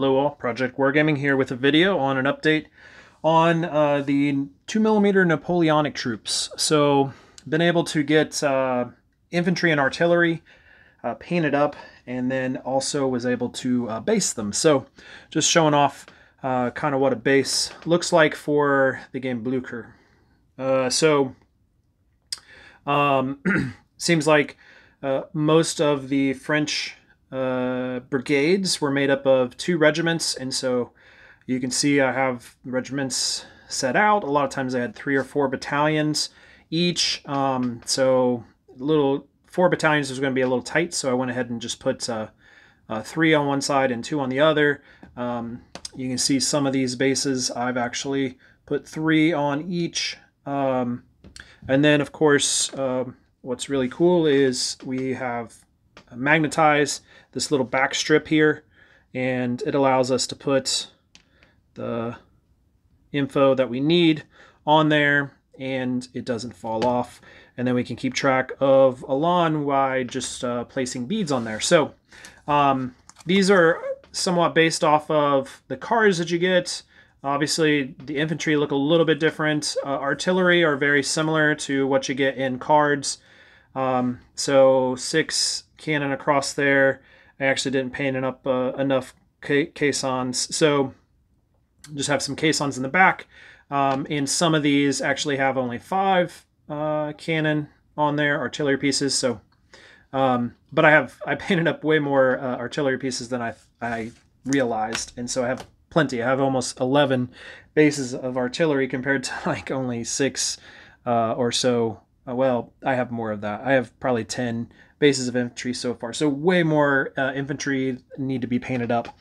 Hello Project Wargaming here with a video on an update on uh, the 2mm Napoleonic troops. So, been able to get uh, infantry and artillery uh, painted up and then also was able to uh, base them. So, just showing off uh, kind of what a base looks like for the game Blucher. Uh, so, um, seems like most of the French uh, brigades were made up of two regiments, and so you can see I have regiments set out. A lot of times I had three or four battalions each, um, so little four battalions was going to be a little tight, so I went ahead and just put uh, uh, three on one side and two on the other. Um, you can see some of these bases I've actually put three on each. Um, and then, of course, um, what's really cool is we have magnetize this little back strip here and it allows us to put the info that we need on there and it doesn't fall off. And then we can keep track of Elan by just uh, placing beads on there. So um, these are somewhat based off of the cars that you get. Obviously the infantry look a little bit different. Uh, artillery are very similar to what you get in cards. Um, so six cannon across there. I actually didn't paint it up uh, enough caissons, so just have some caissons in the back. Um, and some of these actually have only five uh, cannon on there, artillery pieces. So, um, but I have I painted up way more uh, artillery pieces than I I realized, and so I have plenty. I have almost 11 bases of artillery compared to like only six uh, or so. Uh, well, I have more of that. I have probably 10 bases of infantry so far. So way more uh, infantry need to be painted up.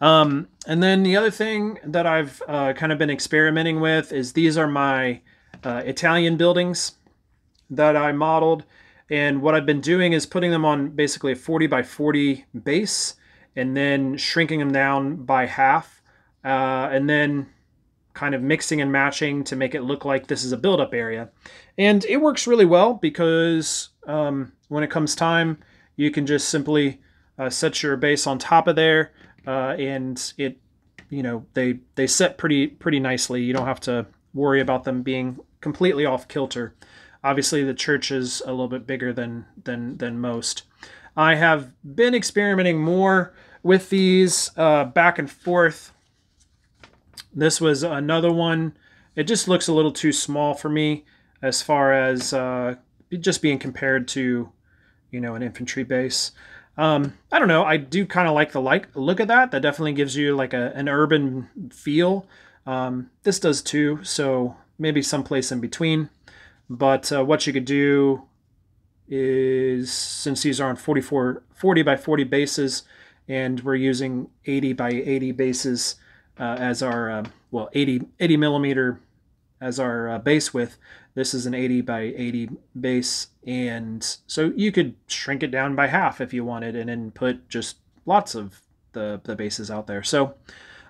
Um, and then the other thing that I've uh, kind of been experimenting with is these are my uh, Italian buildings that I modeled. And what I've been doing is putting them on basically a 40 by 40 base and then shrinking them down by half. Uh, and then kind of mixing and matching to make it look like this is a build-up area. And it works really well because um, when it comes time, you can just simply uh, set your base on top of there, uh, and it, you know, they they set pretty pretty nicely. You don't have to worry about them being completely off kilter. Obviously, the church is a little bit bigger than than than most. I have been experimenting more with these uh, back and forth. This was another one. It just looks a little too small for me as far as uh, just being compared to you know, an infantry base. Um, I don't know. I do kind of like the like look at that. That definitely gives you like a, an urban feel. Um, this does too, so maybe someplace in between. But uh, what you could do is, since these are on 44, 40 by 40 bases, and we're using 80 by 80 bases uh, as our, uh, well, 80, 80 millimeter as our uh, base width. This is an 80 by 80 base, and so you could shrink it down by half if you wanted, and then put just lots of the, the bases out there. So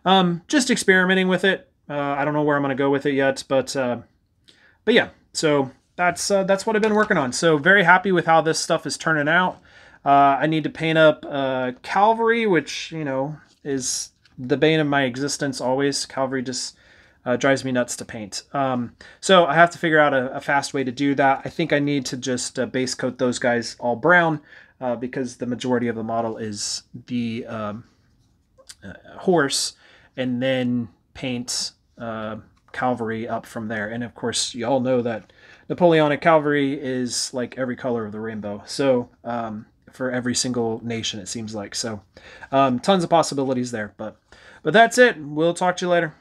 um, just experimenting with it. Uh, I don't know where I'm going to go with it yet, but uh, but yeah, so that's uh, that's what I've been working on. So very happy with how this stuff is turning out. Uh, I need to paint up Cavalry, which you know is the bane of my existence always. Cavalry just uh, drives me nuts to paint. Um, so I have to figure out a, a, fast way to do that. I think I need to just uh, base coat those guys all brown uh, because the majority of the model is the um, uh, horse and then paint uh, cavalry up from there. And of course, you all know that Napoleonic cavalry is like every color of the rainbow. So um, for every single nation, it seems like. So um, tons of possibilities there. But, but that's it. We'll talk to you later.